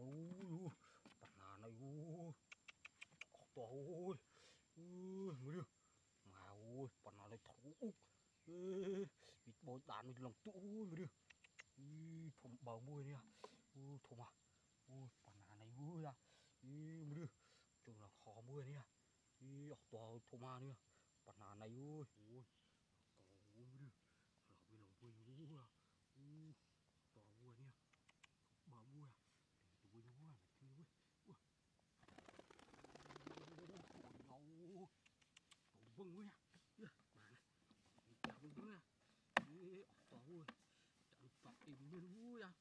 อู้ปัดนาน่อยอู้ออตัวอู้อู้มือมาอู้ปัดนาเลยทุกเอ้บิดโบยตานมันลงตู้มืออู้ผมเบาบุยเนี่ยอู้ถูกมาอู้ปัดนาน่อยอู้อะอู้มือจุ่มหลังคอมือเนี่ยอู้ออกตัวถูกมาเนี่ยปัดนาน่อยอู้ เว้ยโอ้ยตัวบึ้งเว้ยเอ้ยมาจั